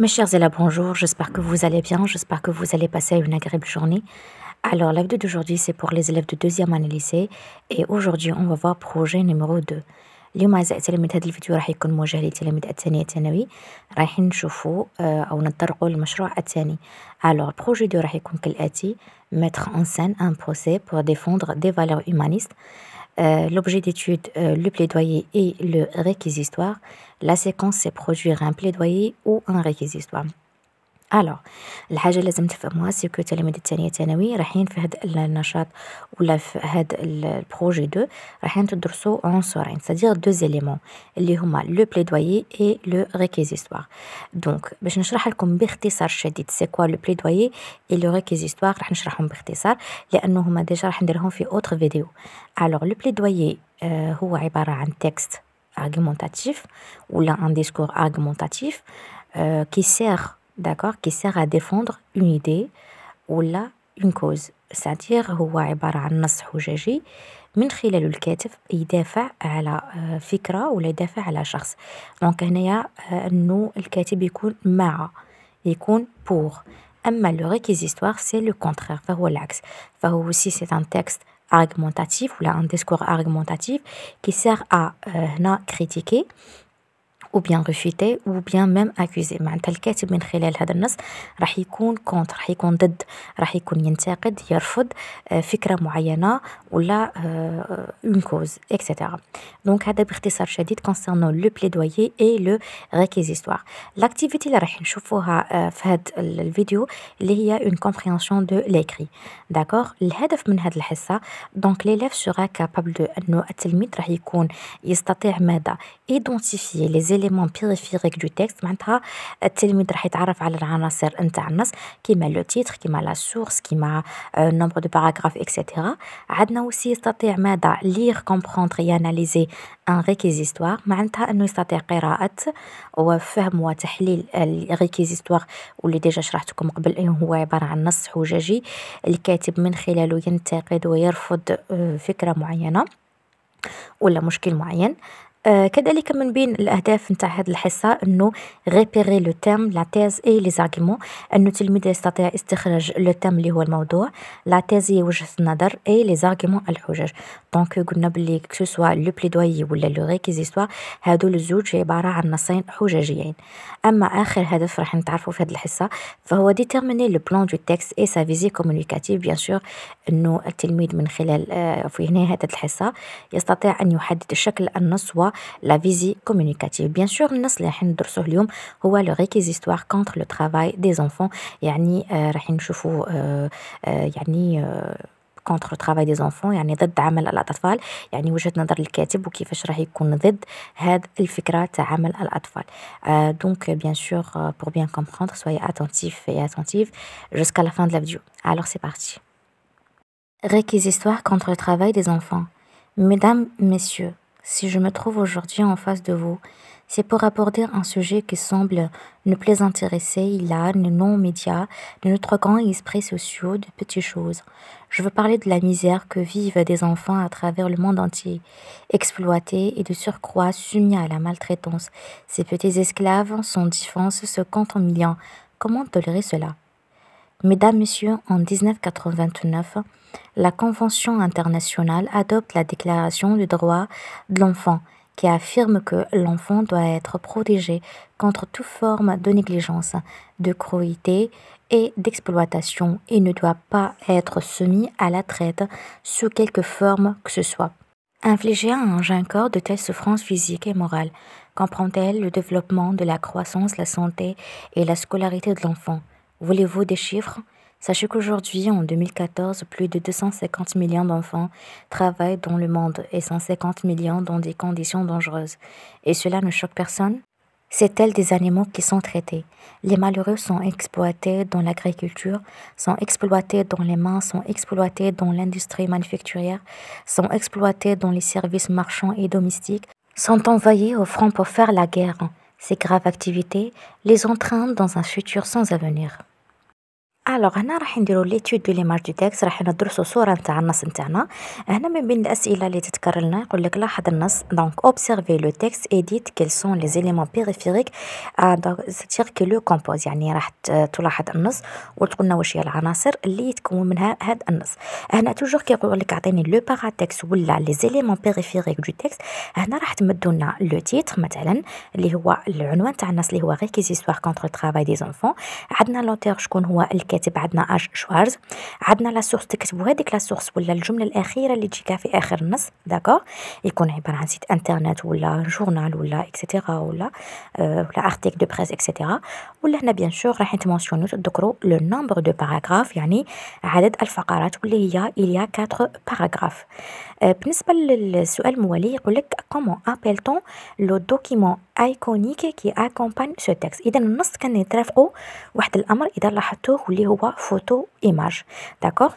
Mes chers élèves, bonjour, j'espère que vous allez bien, j'espère que vous allez passer une agréable journée. Alors, la vidéo d'aujourd'hui, c'est pour les élèves de deuxième année lycée et aujourd'hui, on va voir projet numéro 2. اليوم أعزائي التلاميذ هذا الفيديو راح يكون موجه للتلاميذ الثانية الثانوي رايحين نشوفوا أو نتطرقوا للمشروع الثاني alors البروجي دو راح يكون كالآتي mettre en scène un procès pour défendre des valeurs humanistes Euh, l'objet d'étude, euh, le plaidoyer et le réquisitoire. La séquence, c'est produire un plaidoyer ou un réquisitoire. alors الحاجة لازم تفهموها c'est que تلاميذ الثانية ثانوي رايحين في هذا النشاط ولا في هذا ال projet deux رايحين تدرسوا عنصرين c'est-à-dire deux éléments اللي هما le plaidoyer et le réquisitoire donc باش نشرح لكم باختصار شديد c'est quoi le plaidoyer et le réquisitoire راح نشرحهم باختصار لأنه هما déjà راح نديرهم في autre vidéo alors le plaidoyer هو عبارة عن texte argumentatif là un discours argumentatif euh, qui sert d'accord qui sert à défendre une idée ولا une cause. C'est-à-dire هو عبارة عن نص حججي من خلال الكاتب يدافع على فكرة ولا يدافع على شخص. donc هنايا إنه الكاتب يكون مع يكون pour أما le réquisitoire c'est le contraire فهو العكس. فهو si c'est un texte argumentatif ou là un discours argumentatif qui sert à هنا critiquer. Ou bien refuter ou bien même accuser معناتها الكاتب من خلال هذا النص راح يكون contre راح يكون ضد راح يكون ينتقد يرفض فكرة معينة ولا une cause et cetera donc هذا باختصار شديد concernant le plaidoyer et le réquisitoire l'activité اللي راح نشوفوها في هذا الفيديو اللي هي une compréhension de l'écrit d'accord الهدف من هذه الحصة donc l'élève sera capable de إنه التلميذ راح يكون يستطيع ماذا؟ identifier les éléments périphériques du texte معناتها التلميذ راح يتعرف على العناصر نتاع النص كيما le titre كيما la source كيما nombre de paragraphes et cetera عندنا وسي يستطيع ماذا؟ lire comprendre et analyser un réquisitoire معناتها إنه يستطيع قراءة وفهم وتحليل ال réquisitoire واللي déjà شرحتكم قبل هو عبارة عن نص حججي. الكاتب من خلاله ينتقد ويرفض فكرة معينة ولا مشكل معين. آه، كذلك من بين الأهداف نتاع هذه الحصة أنه repérer le thème la thèse et les arguments أنه التلميذ يستطيع استخراج le thème اللي هو الموضوع. la thèse هي وجهة النظر et les arguments الحجج. donc قلنا بلي que ce soit le plaidoyer ولا le réquisitoire هادو الزوج عبارة عن نصين حججيين. أما آخر هدف راح نتعرفوا في هذه الحصة فهو déterminer le plan du texte et sa visée communicative bien sûr أنه التلميذ من خلال آه، في نهاية هذه الحصة يستطيع أن يحدد شكل النص و la visée communicative. Bien sûr النص اللي راح ندرسوه اليوم هو le réquisitoire contre le travail des enfants يعني راح نشوفوا يعني contre le travail des enfants يعني ضد عمل الاطفال يعني وجهه نظر الكاتب وكيفاش راح يكون ضد هاد الفكرة تاع عمل الاطفال دونك بيان سور بور بيان كومبروندر soyez attentif et attentive jusqu'à la fin de la vidéo. Alors c'est parti. Réquisitoire contre le travail des enfants. Mesdames messieurs Si je me trouve aujourd'hui en face de vous, c'est pour aborder un sujet qui semble ne plus intéresser là ni non médias, de notre grand esprit sociaux de petites choses. Je veux parler de la misère que vivent des enfants à travers le monde entier, exploités et de surcroît soumis à la maltraitance. Ces petits esclaves, sans défense, se comptent en millions. Comment tolérer cela? Mesdames, Messieurs, en 1989, la Convention internationale adopte la Déclaration des droits de l'enfant qui affirme que l'enfant doit être protégé contre toute forme de négligence, de cruauté et d'exploitation et ne doit pas être soumis à la traite sous quelque forme que ce soit. Infliger à un jeune corps de telles souffrances physiques et morales comprend-elle le développement de la croissance, la santé et la scolarité de l'enfant? Voulez-vous des chiffres? Sachez qu'aujourd'hui, en 2014, plus de 250 millions d'enfants travaillent dans le monde et 150 millions dans des conditions dangereuses. Et cela ne choque personne? C'est elles des animaux qui sont traités. Les malheureux sont exploités dans l'agriculture, sont exploités dans les mains, sont exploités dans l'industrie manufacturière, sont exploités dans les services marchands et domestiques, sont envoyés au front pour faire la guerre. Ces graves activités les entraînent dans un futur sans avenir. ألوغ هنا راح نديرو ليتود دو ليماج دو تكست راح ندرسو صورة نتاع النص نتاعنا. هنا من بين الأسئلة اللي تتكرر لنا يقولك لاحظ النص. donc observez le texte et dites quels sont les éléments périphériques qui le composent يعني راح تلاحظ النص وتقولنا واش هي العناصر اللي يتكون منها هاد النص. هنا toujours كيقولك أعطيني le paratexte ولا les éléments périphériques du texte هنا راح تمدو لنا le titre مثلا اللي هو العنوان تاع النص اللي هو réquisitoire contre travail des enfants عندنا l'auteur شكون هو الكاتب عندنا H. Schwartz. عندنا la source تكتبوا هذيك la source ولا الجملة الأخيرة اللي تجيك في آخر النص d'accord. يكون عبارة عن site internet ولا journal ولا et cetera ولا آه ولا article de presse et cetera ولا هنا bien sûr راح نت mentionnو تذكروا le nombre de paragraphes يعني عدد الفقرات واللي هي il y a 4 paragraphes بالنسبة للسؤال الموالي يقول لك comment appelle-t-on le document iconique qui accompagne ce texte اذا النص كان يترافقوا واحد الأمر إذا لاحظتوه واللي هو photo image d'accord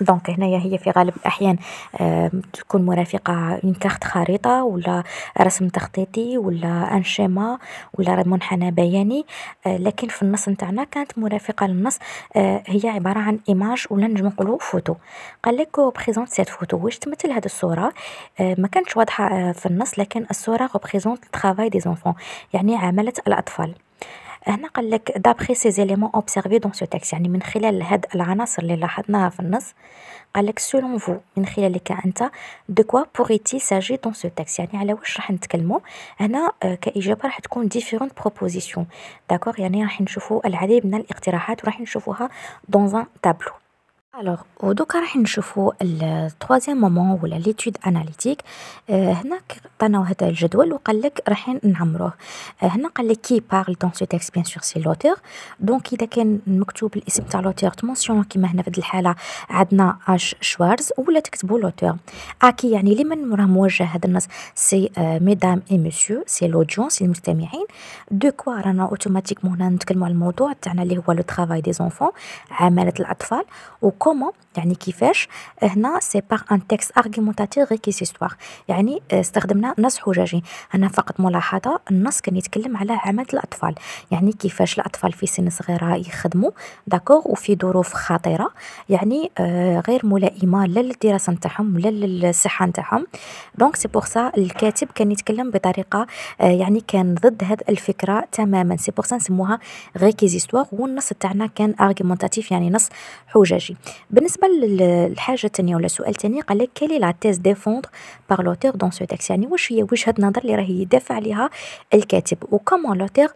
donc هنايا هي في غالب الأحيان تكون مرافقة une carte خريطة ولا رسم تخطيطي ولا un schéma ولا منحنى بياني. لكن في النص نتاعنا كانت مرافقة للنص هي عبارة عن image ولا نجمو نقولو فوتو قالك présente cette photo واش تمثل هاد الصورة؟ ما كانتش واضحة في النص لكن الصورة représente travail des enfants يعني عمالة الأطفال. هنا قال لك d'après ces éléments observés dans ce texte يعني من خلال هاد العناصر اللي لاحظناها في النص قال لك selon vous من خلالك أنت de quoi pourrait-il s'agir dans ce texte يعني على واش راح نتكلموا؟ هنا كإجابة راح تكون différentes propositions d'accord يعني راح نشوفوا العديد من الاقتراحات وراح نشوفوها dans un tableau alors ودوكا راح نشوفو ال troisième moment ولا l'étude analytique هنا عطانا هذا الجدول وقال لك راح نعمروه. هنا قال لك qui parle dans ce texte bien sûr c'est l'auteur donc إذا كان مكتوب الاسم تاع l'auteur ت mentionne كيما هنا في الحالة عندنا H. Schwartz ولا تكتبوا l'auteur à qui يعني لمن راه موجه هذا النص؟ c'est mesdames et messieurs c'est l'audience المستمعين. de quoi رانا automatiquement هنا نتكلموا على الموضوع؟ تاعنا اللي هو le travail des enfants عمالة الأطفال. و comment يعني كيفاش هنا c'est par un texte argumentatif réquisitoire يعني استخدمنا نص حججي هنا فقط ملاحظة النص كان يتكلم على عمل الأطفال. يعني كيفاش الأطفال في سن صغيرة يخدموا d'accord وفي ظروف خطيرة. يعني آه غير ملائمة لا للدراسة نتاعهم لا للصحة نتاعهم. donc c'est pour ça الكاتب كان يتكلم بطريقة آه يعني كان ضد هذه الفكرة تماما. c'est pour ça نسموها réquisitoire والنص تاعنا كان argumentatif يعني نص حججي بالنسبة للحاجة الثانية ولا السؤال الثاني قال لك quelle est la thèse défendue par l'auteur dans ce texte يعني واش هي وجهة النظر اللي راهي يدافع عليها الكاتب؟ و comment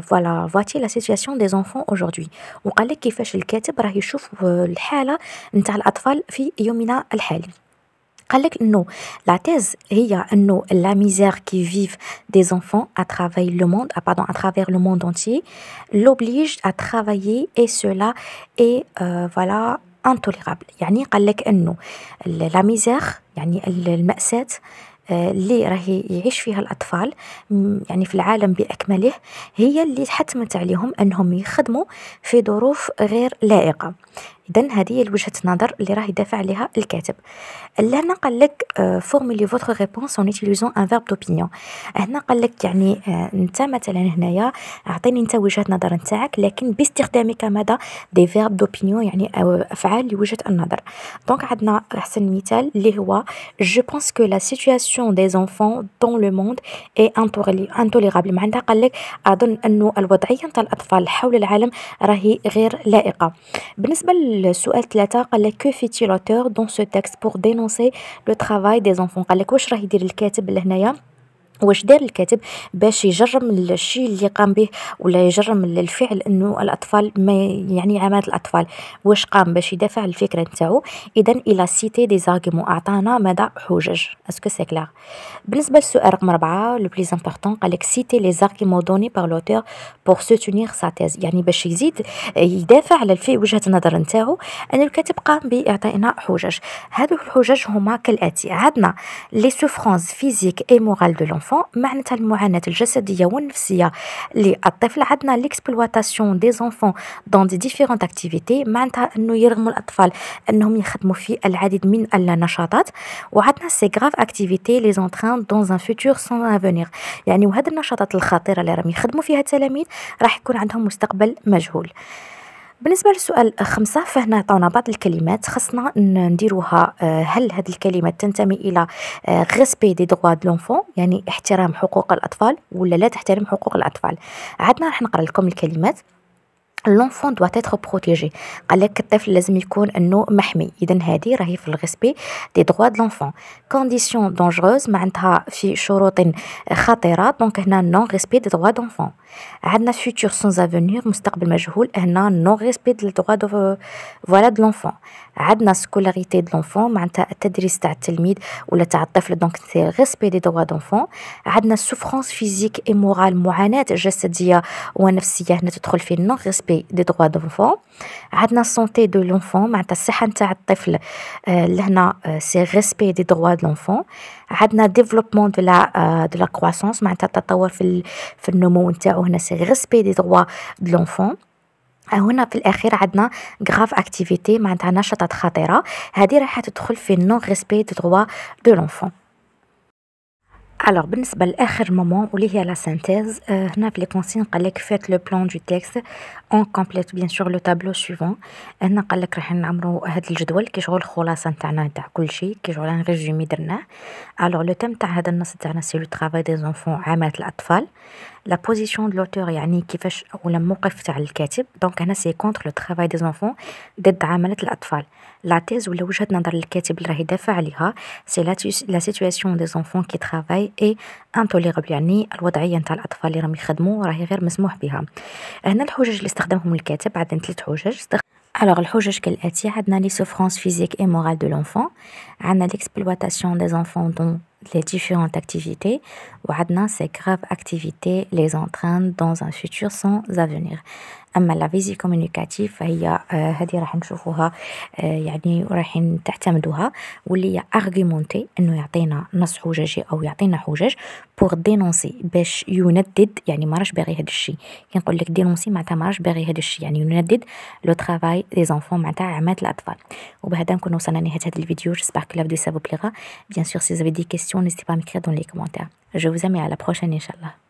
l'auteur voit-il la situation des enfants aujourd'hui وقال لك كيفاش الكاتب راه يشوف الحالة نتاع الأطفال في يومنا الحالي؟ قال لك إنه la thèse هي إنه la misère que vivent des enfants à travers le monde ah pardon à travers le monde entier l'oblige à travailler et cela est voilà intolérable يعني قال لك إنه la misère يعني المأساة اللي راهي يعيش فيها الأطفال يعني في العالم بأكمله هي اللي حتمت عليهم أنهم يخدموا في ظروف غير لائقة. إذا هذه هي وجهة النظر اللي راه يدافع عليها الكاتب. لهنا قال لك formulez votre réponse en utilisant un verbe d'opinion هنا قال لك يعني انت مثلا هنايا أعطيني انت وجهة نظر نتاعك لكن باستخدامك ماذا؟ des verbes d'opinion يعني أفعال لوجهة النظر. donc عندنا أحسن مثال اللي هو je pense que la situation des enfants dans le monde est intolérable معناتها قال لك أظن انه الوضعية نتاع الأطفال حول العالم راهي غير لائقة. بالنسبة السؤال ثلاثة قال لك que fait l'auteur dans ce texte pour dénoncer le travail des enfants قال لك واش راه يدير الكاتب لهنايا واش دار الكاتب باش يجرم الشيء اللي قام به ولا يجرم الفعل إنه الأطفال ما يعني عمالة الأطفال؟ واش قام باش يدافع الفكرة نتاعو؟ إذا il a cité des arguments أعطانا مدى حجج. est-ce que c'est clair بالنسبة للسؤال رقم أربعة le plus important قال لك citez les arguments donnés par l'auteur pour soutenir sa thèse يعني باش يزيد يدافع على الفي وجهة النظر نتاعو أن الكاتب قام بإعطائنا حجج. هذو الحجج هما كالآتي. عندنا les souffrances physiques et morales de l'enfant معناتها المعاناة الجسدية والنفسية للطفل عندنا l'exploitation des enfants dans des différentes activités معناتها انه يرغموا الاطفال انهم يخدموا في العديد من النشاطات وعندنا ces graves activités les entraînent dans un futur sans avenir يعني وهذه النشاطات الخطيره اللي راهم يخدموا فيها التلاميذ راح يكون عندهم مستقبل مجهول بالنسبة للسؤال خمسة فهنا عطاونا بعض الكلمات خصنا نديروها آه، هل هذه الكلمات تنتمي إلى respect des droits de l'enfant؟ يعني احترام حقوق الأطفال ولا لا تحترم حقوق الأطفال؟ عدنا راح نقرأ لكم الكلمات. l'enfant doit être protégé قال لك الطفل لازم يكون انه محمي اذا هذه راهي في ال respect des droits de l'enfant conditions dangereuses معناتها في شروط خطيره donc هنا non-respect des droits d'enfant عندنا futur sans avenir مستقبل مجهول هنا non-respect des droits de voilà de l'enfant عندنا scolarité de l'enfant معناتها التدريس تاع التلميذ ولا تاع الطفل donc c'est respect des droits d'enfant عندنا souffrances physiques et morales معاناه جسديه ونفسيه هنا تدخل في non-respect des droits d'enfant عندنا santé de l'enfant معناتها الصحة نتاع الطفل لهنا c'est respect des droits de l'enfant عندنا développement de la de la croissance معناتها التطور في في النمو نتاعو. هنا c'est respect des droits de l'enfant هنا في الأخير عندنا graves activités معناتها نشاطات خطيرة. هذه راح تدخل في non-respect de droits de l'enfant alors بالنسبة لآخر moment واللي هي la synthèse هنا في les consignes قال لك faites le plan de texte en complétant bien sûr le tableau suivant هنا قال لك راح نعمرو هذا الجدول كي شغل الخلاصه نتاعنا تاع كل شيء كي شغل un résumé درناه alors le thème تاع هذا النص تاعنا c'est le travail des enfants عمالة الاطفال la position de l'auteur يعني كيفاش ولا الموقف تاع الكاتب. donc هنا c'est contre le travail des enfants ضد عمالة الأطفال. la thèse ولا وجهة نظر الكاتب اللي راه يدافع عليها c'est la situation des enfants qui travaillent est intolérable يعني الوضعية نتاع الأطفال اللي راهم يخدموا راهي غير مسموح بها. هنا الحجج اللي استخدمهم الكاتب عندنا ثلاث حجج. Alors, الحجج كالآتي عندنا les souffrances physiques et morales de l'enfant عندنا l'exploitation des enfants dans des différentes activités. Ou ces graves activités les entraînent dans un futur sans avenir. أما la visée communicative فهي هذه راح نشوفوها يعني راح تعتمدوها واللي هي argumenter إنه يعطينا نص حججي أو يعطينا حجج pour dénoncer باش يندد يعني ما راش باغي هذا الشيء. كي نقول لك dénoncer معناتها ما راش باغي هذا الشيء يعني يندد le travail des enfants معناتها عمالة الأطفال. وبهذا نكون وصلنا لنهاية هذا الفيديو. J'espère que la vidéo ça vous plaira. Bien sûr si vous avez des questions n'hésitez pas à m'écrire dans les commentaires. Je vous aime et la